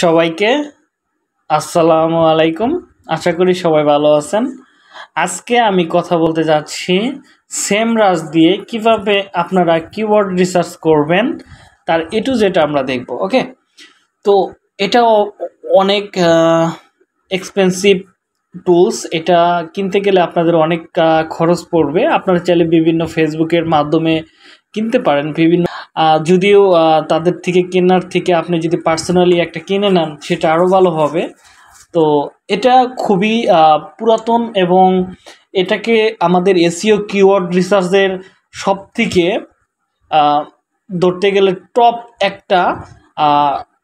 সবাইকে আসসালামু আলাইকুম। আশা করি সবাই ভালো আছেন। আজকে আমি কথা বলতে যাচ্ছি সেম রাজ দিয়ে কীভাবে আপনারা কিওয়ার্ড রিসার্চ করবেন, তার এ টু যেটা আমরা দেখব, ওকে? তো এটাও অনেক এক্সপেন্সিভ টুলস এটা কিনতে গেলে আপনাদের অনেক খরচ পড়বে। আপনারা চাইলে বিভিন্ন ফেসবুকের মাধ্যমে কিনতে পারেন, বিভিন্ন যদিও তাদের থেকে কেনার থেকে আপনি যদি পার্সোনালি একটা কিনে নেন, সেটা আরও ভালো হবে। তো এটা খুবই পুরাতন এবং এটাকে আমাদের এসিও কিওয়ার্ড রিসার্চের সব থেকে ধরতে গেলে টপ একটা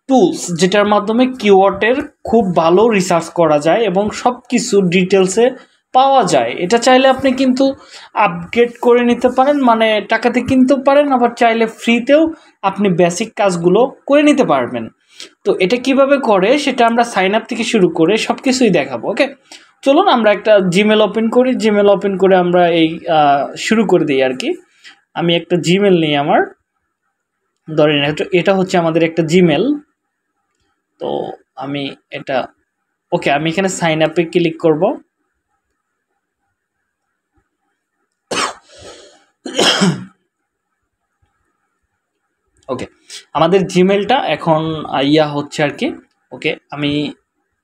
টুলস যেটার মাধ্যমে কিওয়ার্ডের খুব ভালো রিসার্চ করা যায় এবং সব কিছু ডিটেলসে পাওয়া যায়। এটা চাইলে আপনি কিন্তু আপগ্রেড করে নিতে পারেন মানে টাকাতে কিনতেও পারেন, আবার চাইলে ফ্রিতেও আপনি বেসিক কাজগুলো করে নিতে পারবেন। তো এটা কীভাবে করে সেটা আমরা সাইন আপ থেকে শুরু করে সব কিছুই দেখাবো ওকে চলুন আমরা একটা জিমেল ওপেন করি। জিমেল ওপেন করে আমরা এই শুরু করে দিই আর কি। আমি একটা জিমেল নিই আমার। ধরেন এটা- এটা হচ্ছে আমাদের একটা জিমেল তো আমি এটা ওকে আমি এখানে সাইন আপে ক্লিক করব। ওকে আমাদের জিমেলটা এখন ইয়া হচ্ছে আর কি। ওকে আমি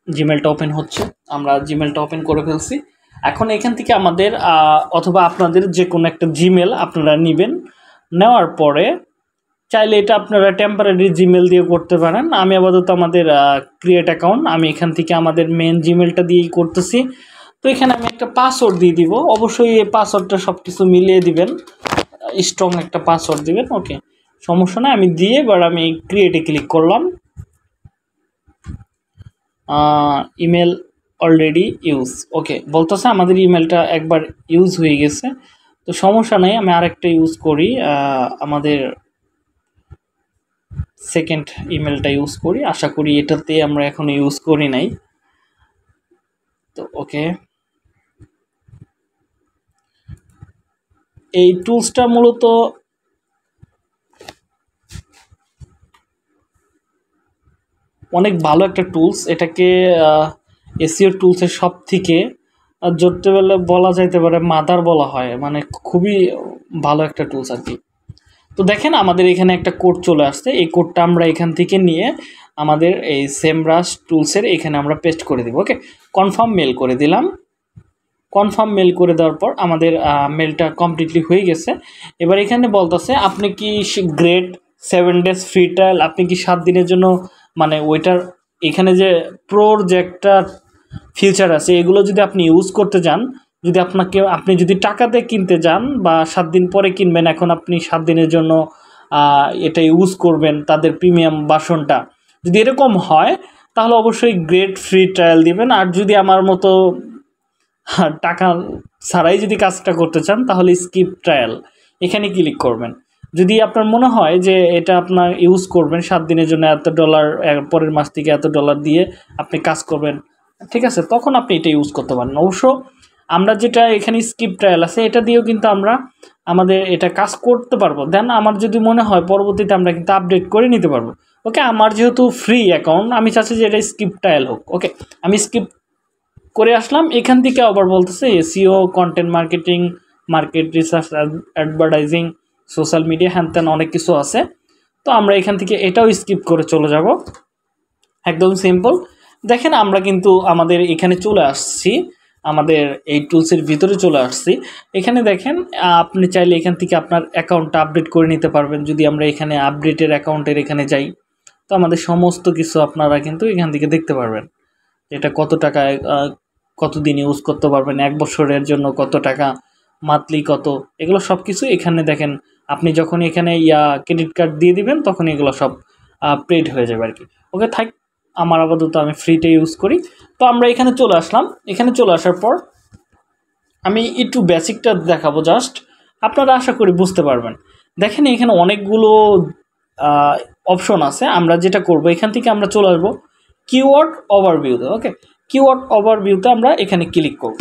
জিমেলটা ওপেন হচ্ছে। আমরা জিমেলটা ওপেন করে ফেলছি। এখন এখান থেকে আমাদের অথবা আপনাদের যে কোনো একটা জিমেল আপনারা নেবেন। নেওয়ার পরে চাইলে এটা আপনারা টেম্পারারি জিমেল দিয়ে করতে পারেন। আমি আপাতত আমাদের ক্রিয়েট অ্যাকাউন্ট আমি এখান থেকে আমাদের মেন জিমেলটা দিয়েই করতেছি। তো এখানে আমি একটা পাসওয়ার্ড দিয়ে দিব। অবশ্যই এই পাসওয়ার্ডটা সব কিছু মিলিয়ে দিবেন। স্ট্রং একটা পাসওয়ার্ড দিবেন। ওকে সমস্যা নাই, আমি দিয়ে এবার আমি ক্রিয়েটে ক্লিক করলাম। ইমেল অলরেডি ইউজ ওকে বলতেছে আমাদের ইমেলটা একবার ইউজ হয়ে গেছে। তো সমস্যা নেই, আমি আরেকটা ইউজ করি আমাদের সেকেন্ড ইমেলটা ইউজ করি। আশা করি এটাতে আমরা এখন ইউজ করি নাই। তো ওকে এই টুলসটা মূলত অনেক ভালো একটা টুলস এটাকে এসিও টুলসের সব থেকে ধরতে গেলে বলা যাইতে পারে মাদার বলা হয় মানে খুবই ভালো একটা টুলস আর কি। তো দেখেন আমাদের এখানে একটা কোড চলে আসছে, এই কোডটা আমরা এখান থেকে নিয়ে আমাদের এই সেমব্রাশ টুলসের এখানে আমরা পেস্ট করে দিব ওকে কনফার্ম মেল করে দিলাম। কনফার্ম মেল করে দেওয়ার পর আমাদের মেলটা কমপ্লিটলি হয়ে গেছে। এবার এখানে বলতেছে, আপনি কি grade seven days free trial আপনি কি সাত দিনের জন্য মানে ওইটার এখানে যে প্রোর যে একটা ফিউচার আছে, এগুলো যদি আপনি ইউজ করতে যান, যদি আপনাকে, আপনি যদি টাকাতে কিনতে যান বা সাত দিন পরে কিনবেন, এখন আপনি সাত দিনের জন্য এটা ইউজ করবেন তাদের প্রিমিয়াম বাসনটা। যদি এরকম হয়, তাহলে অবশ্যই গ্রেট ফ্রি ট্রায়াল দিবেন। আর যদি আমার মতো টাকা ছাড়াই যদি কাজটা করতে চান, তাহলে স্কিপ ট্রায়াল এখানে ক্লিক করবেন। যদি আপনার মনে হয় যে এটা আপনার ইউজ করবেন সাত দিনের জন্য এত ডলার পরের মাস থেকে এত ডলার দিয়ে আপনি কাজ করবেন, ঠিক আছে? তখন আপনি এটা ইউজ করতে পারেন। অবশ্য আমরা যেটা এখানে স্কিপ ট্রায়াল আছে, এটা দিয়েও কিন্তু আমরা আমাদের এটা কাজ করতে পারব। দেন আমার যদি মনে হয় পরবর্তীতে আমরা কিন্তু আপডেট করে নিতে পারব। ওকে আমার যেহেতু ফ্রি অ্যাকাউন্ট আমি চাচ্ছি যে এটা স্কিপ ট্রায়াল হোক। ওকে আমি স্কিপ করে আসলাম। এখান থেকে আবার বলতেছে SEO content marketing market research advertising social media হ্যান ত্যান অনেক কিছু আছে। তো আমরা এখান থেকে এটাও স্কিপ করে চলে যাব। একদম সিম্পল। দেখেন আমরা কিন্তু আমাদের এখানে চলে আসছি। আমাদের এই টুলসের ভিতরে চলে আসছি। এখানে দেখেন, আপনি চাইলে এখান থেকে আপনার অ্যাকাউন্টটা আপডেট করে নিতে পারবেন। যদি আমরা এখানে আপডেটের অ্যাকাউন্টের এখানে যাই, তো আমাদের সমস্ত কিছু আপনারা কিন্তু এখান থেকে দেখতে পারবেন। এটা কত টাকা কতদিন ইউজ করতে পারবেন, এক বছরের জন্য কত টাকা মান্থলি কত, এগুলো সব কিছু এখানে দেখেন আপনি যখন এখানে, ইয়া ক্রেডিট কার্ড দিয়ে দিবেন, তখন এগুলো সব পেড হয়ে যাবে আর কি ওকে থাক, আমার আপাতত আমি ফ্রিতে ইউজ করি। তো আমরা এখানে চলে আসলাম। এখানে চলে আসার পর, আমি একটু বেসিকটা দেখাবো জাস্ট আপনারা আশা করি বুঝতে পারবেন। দেখেন এখানে অনেকগুলো অপশন আছে। আমরা যেটা করব, এখান থেকে আমরা চলে আসব। কিওয়ার্ড ওভারভিউতে ওকে কিওয়ার্ড ওভারভিউতে আমরা এখানে ক্লিক করব।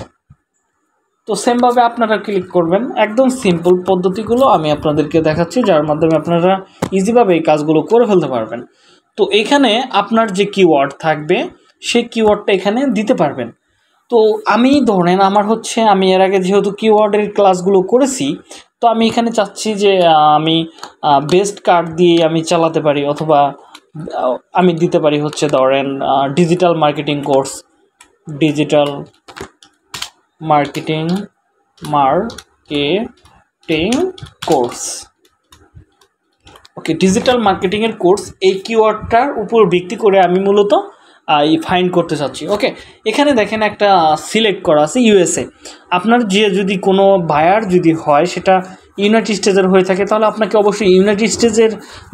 তো সেমভাবে আপনারা ক্লিক করবেন। একদম সিম্পল পদ্ধতিগুলো আমি আপনাদেরকে দেখাচ্ছি, যার মাধ্যমে আপনারা ইজিভাবে এই কাজগুলো করে ফেলতে পারবেন। তো এখানে আপনার যে কিওয়ার্ড থাকবে সে কিওয়ার্ডটা এখানে দিতে পারবেন। তো আমি ধরেন আমার হচ্ছে, আমি এর আগে যেহেতু কিওয়ার্ডের ক্লাসগুলো করেছি, তো আমি এখানে চাচ্ছি যে আমি বেস্ট কার্ড দিয়ে আমি চালাতে পারি, অথবা আমি দিতে পারি হচ্ছে ধরেন digital marketing course digital marketing marketing course. Okay digital মার্কেটিংয়ের কোর্স এই কিওয়ার্ডটার উপর ভিত্তি করে আমি মূলত এই ফাইন করতে চাচ্ছি। ওকে এখানে দেখেন একটা সিলেক্ট করা আছে ইউএসএ আপনার যে যদি কোনো বায়ার যদি হয়, সেটা ইউনাইটেড স্টেজের হয়ে থাকে, তাহলে আপনাকে অবশ্যই ইউনাইটেড স্টেজের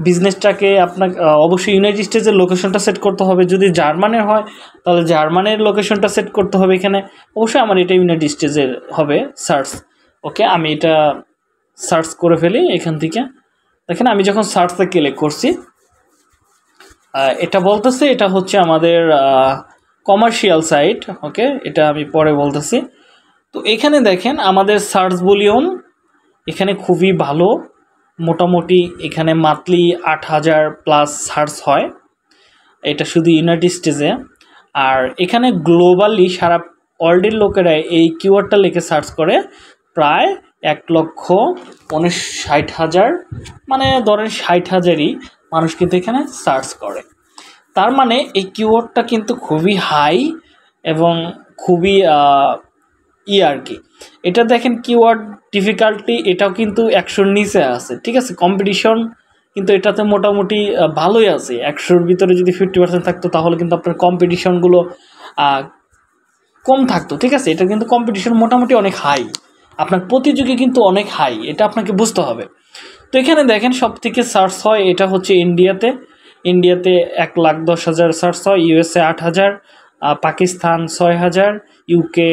বিজনেসটাকে আপনাকে অবশ্যই ইউনাইটেড স্টেজের লোকেশনটা সেট করতে হবে। যদি জার্মানের হয়, তাহলে জার্মানের লোকেশনটা সেট করতে হবে এখানে। অবশ্যই আমার এটা ইউনাইটেড স্টেজের হবে সার্চ ওকে আমি এটা সার্চ করে ফেলি এখান থেকে। দেখেন, আমি যখন সার্চে ক্লিক করছি এটা বলতেছে, এটা হচ্ছে আমাদের কমার্শিয়াল সাইট ওকে এটা আমি পরে বলতেছি। তো এখানে দেখেন, আমাদের সার্চ ভলিউম এখানে খুবই ভালো। মোটামুটি এখানে মান্থলি আট হাজার প্লাস সার্চ হয়। এটা শুধু ইউনাইটেড স্টেজে আর এখানে গ্লোবালি সারা ওয়ার্ল্ডের লোকেরা এই কিওয়ার্ডটা লিখে সার্চ করে, প্রায় এক লক্ষ ষাট হাজার মানে ধরেন ষাট হাজারই মানুষ কিন্তু এখানে সার্চ করে। তার মানে এই কিওয়ার্ডটা কিন্তু খুবই হাই এবং খুবই ই আর কি। এটা দেখেন কিওয়ার্ড ডিফিকাল্টি এটাও কিন্তু একশোর নিচে আছে, ঠিক আছে? কম্পিটিশন কিন্তু এটাতে মোটামুটি ভালোই আছে। একশোর ভিতরে যদি ফিফটি পার্সেন্ট থাকতো, তাহলে কিন্তু আপনার কম্পিটিশনগুলো কম থাকতো, ঠিক আছে? এটা কিন্তু কম্পিটিশন মোটামুটি অনেক হাই আপনার প্রতিযোগী কিন্তু অনেক হাই এটা আপনাকে বুঝতে হবে। তো এখানে দেখেন সব থেকে সার্চ হয়, এটা হচ্ছে ইন্ডিয়াতে ইন্ডিয়াতে এক লাখ দশ হাজার সার্চ হয় ইউএসএ আট হাজার পাকিস্তান ছয় হাজার ইউকে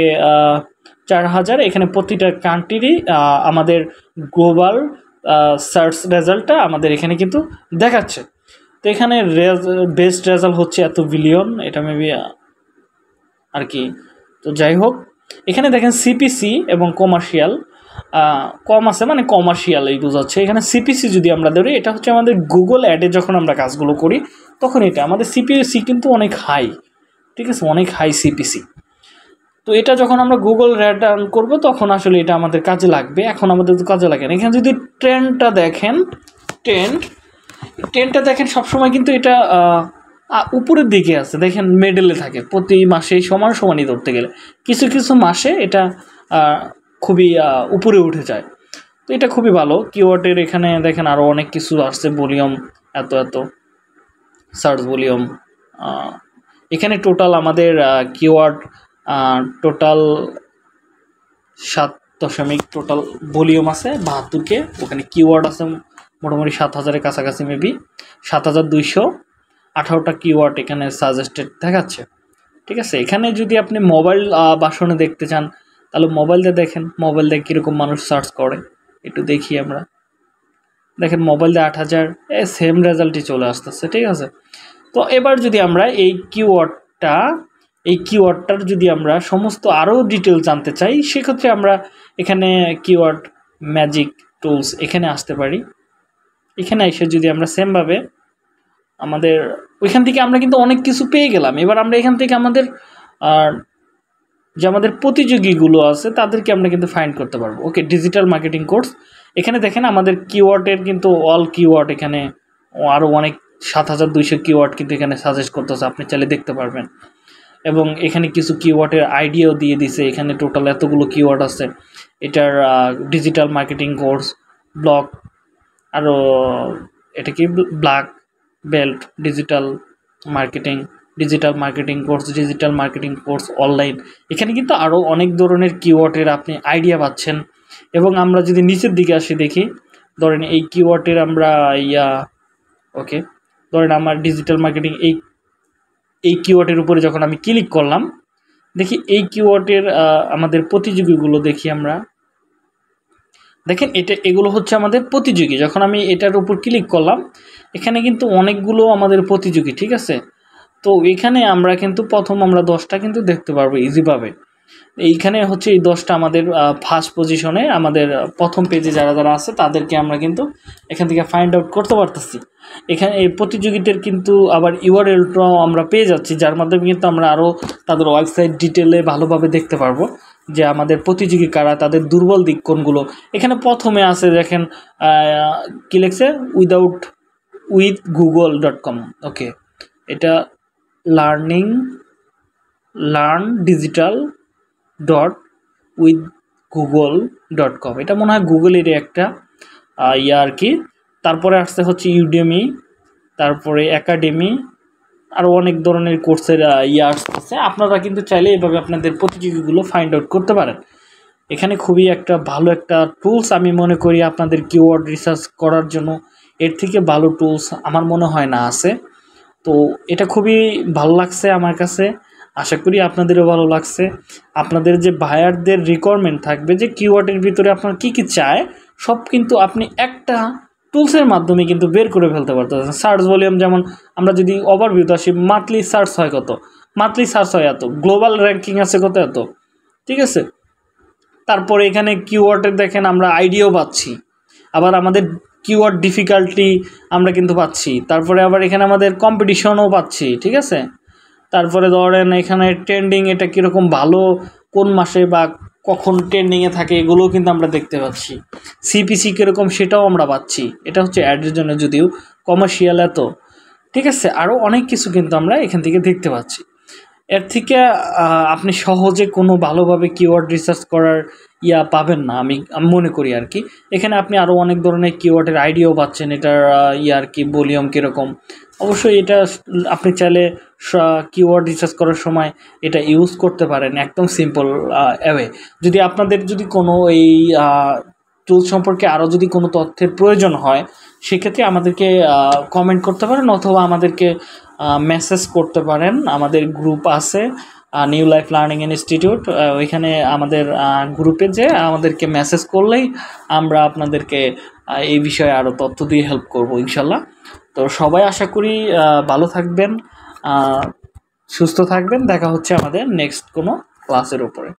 চার হাজার এখানে প্রতিটা কান্ট্রিরই আমাদের গ্লোবাল সার্চ রেজাল্টটা আমাদের এখানে কিন্তু দেখাচ্ছে। তো এখানে বেস্ট রেজাল্ট হচ্ছে এত বিলিয়ন এটা মেবি আর কি। তো যাই হোক, এখানে দেখেন সিপিসি এবং কমার্শিয়াল কম আছে মানে কমার্শিয়াল এই বোঝাচ্ছে। এখানে সিপিসি যদি আমরা ধরি, এটা হচ্ছে আমাদের গুগল অ্যাডে যখন আমরা কাজগুলো করি, তখন এটা আমাদের সিপিএসি কিন্তু অনেক হাই ঠিক আছে? অনেক হাই সিপিসি তো এটা যখন আমরা গুগল র্যাড রান করব, তখন আসলে এটা আমাদের কাজে লাগবে। এখন আমাদের তো কাজে লাগে না। এখানে যদি ট্রেন্ডটা দেখেন ট্রেন্ড ট্রেন্ডটা দেখেন, সবসময় কিন্তু এটা উপরের দিকে আছে। দেখেন মেডেলে থাকে। প্রতি মাসে সমান সমানই ধরতে গেলে। কিছু কিছু মাসে এটা খুবই উপরে উঠে যায়। তো এটা খুবই ভালো। কিওয়ার্ডের এখানে দেখেন আরও অনেক কিছু আসছে। ভলিউম এত এত। সার্চ ভলিউম এখানে টোটাল আমাদের কিওয়ার্ড টোটাল সাত দশমিক টোটাল ভলিউম আছে বাহাত্তরকে। ওখানে কিওয়ার্ড আছে মোটামুটি সাত হাজারের কাছাকাছি মেবি সাত হাজার দুইশো আঠারোটা কিওয়ার্ড এখানে সাজেস্টেড দেখাচ্ছে। ঠিক আছে, এখানে যদি আপনি মোবাইল বাসনে দেখতে চান, তাহলে মোবাইল দিয়ে দেখেন মোবাইল দিয়ে কীরকম মানুষ সার্চ করে। একটু দেখি আমরা। দেখেন মোবাইল দিয়ে আট হাজার, এ সেম রেজাল্টই চলে আসতেছে, ঠিক আছে? তো এবার যদি আমরা এই কিওয়ার্ডটা এই কিওয়ার্ডটার যদি আমরা সমস্ত আরও ডিটেল জানতে চাই, সেক্ষেত্রে আমরা এখানে কিওয়ার্ড ম্যাজিক টুলস এখানে আসতে পারি। এখানে এসে যদি আমরা সেমভাবে আমাদের, ওইখান থেকে আমরা কিন্তু অনেক কিছু পেয়ে গেলাম। এবার আমরা এখান থেকে আমাদের যে আমাদের প্রতিযোগীগুলো আছে, তাদেরকে আমরা কিন্তু ফাইন্ড করতে পারব। ওকে ডিজিটাল মার্কেটিং কোর্স এখানে দেখেন আমাদের কিওয়ার্ডের কিন্তু অল কিওয়ার্ড এখানে, আরও অনেক, সাত হাজার দুইশো কিওয়ার্ড কিন্তু এখানে সাজেস্ট করতেছে। আপনি চাইলে দেখতে পারবেন। এবং এখানে কিছু কিওয়ার্ডের আইডিয়াও দিয়ে দিছে। এখানে টোটাল এতগুলো কিওয়ার্ড আছে। এটার ডিজিটাল মার্কেটিং কোর্স ব্লগ আরও এটা কি? Black belt digital marketing digital marketing course digital marketing course online এখানে কিন্তু আরও অনেক ধরনের কিওয়ার্ডের আপনি আইডিয়া পাচ্ছেন। এবং আমরা যদি নিচের দিকে আসি, দেখি, ধরেন এই কিওয়ার্ডের আমরা ইয়া ওকে ধরেন আমার ডিজিটাল মার্কেটিং এই এই কিওয়ার্ডের উপরে যখন আমি ক্লিক করলাম, দেখি এই কিওয়ার্ডের আমাদের প্রতিযোগীগুলো দেখি আমরা। দেখেন, এটা, এগুলো হচ্ছে আমাদের প্রতিযোগী। যখন আমি এটার উপর ক্লিক করলাম, এখানে কিন্তু অনেকগুলো আমাদের প্রতিযোগী, ঠিক আছে? তো এখানে আমরা কিন্তু প্রথম আমরা দশটা কিন্তু দেখতে পারব ইজিভাবে এইখানে হচ্ছে এই দশটা আমাদের ফার্স্ট পজিশনে আমাদের প্রথম পেজে যারা যারা আছে তাদেরকে আমরা কিন্তু এখান থেকে ফাইন্ড আউট করতে পারতেছি। এখানে এই প্রতিযোগিতার কিন্তু আবার ইউআরএলটাও আমরা পেয়ে যাচ্ছি, যার মাধ্যমে কিন্তু আমরা আরও তাদের ওয়েবসাইট ডিটেলে ভালোভাবে দেখতে পারব যে আমাদের প্রতিযোগী কারা, তাদের দুর্বল দিক কোনগুলো। এখানে প্রথমে আছে দেখেন কী লিখছে? Without with Google dot com okay এটা learning learn digital dot with Google dot com এটা মনে হয় গুগলেরই একটা ইয়া আর কি। তারপরে আসতে হচ্ছে ইউডেমি তারপরে একাডেমি আরও অনেক ধরনের কোর্সের ইয়ে আসতেছে। আপনারা কিন্তু চাইলে এভাবে আপনাদের প্রতিযোগীগুলো ফাইন্ড আউট করতে পারেন। এখানে খুবই একটা ভালো একটা টুলস আমি মনে করি আপনাদের কিওয়ার্ড রিসার্চ করার জন্য। এর থেকে ভালো টুলস আমার মনে হয় না আছে। তো এটা খুবই ভালো লাগছে আমার কাছে। আশা করি আপনাদেরও ভালো লাগছে। আপনাদের যে বায়ারদের রিকোয়ারমেন্ট থাকবে যে কিওয়ার্ডের ভিতরে আপনার কি কি চায়, সব কিন্তু আপনি একটা টুলসের মাধ্যমে কিন্তু বের করে ফেলতে পারতেছেন। সার্চ ভলিউম যেমন আমরা যদি ওভারভিউতে আসি মান্থলি সার্চ হয় কত? মান্থলি সার্চ হয় এত। গ্লোবাল র্যাঙ্কিং আছে কত এত? ঠিক আছে? তারপরে এখানে কিওয়ার্ডের দেখেন আমরা আইডিয়াও পাচ্ছি। আবার আমাদের কিওয়ার্ড ডিফিকাল্টি আমরা কিন্তু পাচ্ছি। তারপরে আবার এখানে আমাদের কম্পিটিশনও পাচ্ছি, ঠিক আছে? তারপরে ধরেন এখানে ট্রেন্ডিং এটা কীরকম ভালো, কোন মাসে বা কখন ট্রেন্ডিংয়ে থাকে এগুলোও কিন্তু আমরা দেখতে পাচ্ছি। সিপিসি কীরকম সেটাও আমরা পাচ্ছি। এটা হচ্ছে অ্যাডের জন্য যদিও কমার্শিয়াল এত ঠিক আছে আরও অনেক কিছু কিন্তু আমরা এখান থেকে দেখতে পাচ্ছি। এর থেকে আপনি সহজে কোনো ভালোভাবে কিওয়ার্ড রিসার্চ করার ইয়া পাবেন না, আমি আমি মনে করি আর কি। এখানে আপনি আরও অনেক ধরনের কিওয়ার্ডের আইডিয়াও পাচ্ছেন, এটার ইয়ে আর কি ভলিউম কীরকম। অবশ্যই এটা আপনি চাইলে কিওয়ার্ড রিসার্চ করার সময় এটা ইউজ করতে পারেন একদম সিম্পল অ্যাওয়ে যদি আপনাদের যদি কোনো এই টুল সম্পর্কে আরও যদি কোনো তথ্যের প্রয়োজন হয়, সেক্ষেত্রে আমাদেরকে কমেন্ট করতে পারেন অথবা আমাদেরকে মেসেজ করতে পারেন। আমাদের গ্রুপ আছে নিউ লাইফ লার্নিং ইনস্টিটিউট ওইখানে আমাদের গ্রুপে যে আমাদেরকে মেসেজ করলেই আমরা আপনাদেরকে এই বিষয়ে আরও তথ্য দিয়ে হেল্প করব, ইনশাল্লাহ। তো সবাই আশা করি ভালো থাকবেন। সুস্থ থাকবেন। দেখা হচ্ছে আমাদের নেক্সট কোনো ক্লাসের উপরে।